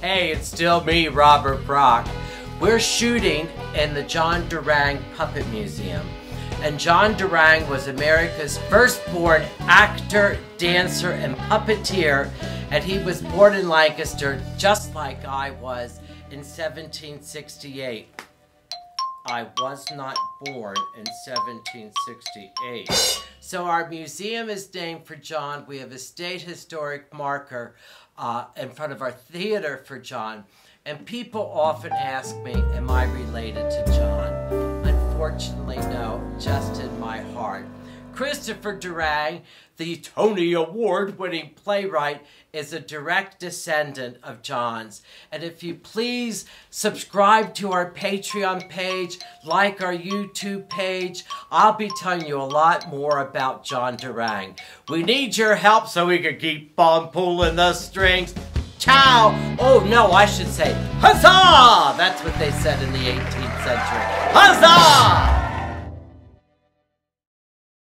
Hey, it's still me, Robert Brock. We're shooting in the John Durang Puppet Museum. And John Durang was America's firstborn actor, dancer, and puppeteer. And he was born in Lancaster just like I was in 1768. I was not born in 1768. So our museum is named for John. We have a state historic marker uh, in front of our theater for John. And people often ask me, am I related to John? Unfortunately, no, just in my heart. Christopher Durang, the Tony Award winning playwright, is a direct descendant of John's. And if you please subscribe to our Patreon page, like our YouTube page, I'll be telling you a lot more about John Durang. We need your help so we can keep on pulling the strings. Ciao! Oh no, I should say, huzzah! That's what they said in the 18th century. Huzzah!